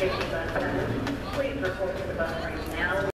Please report to the bus right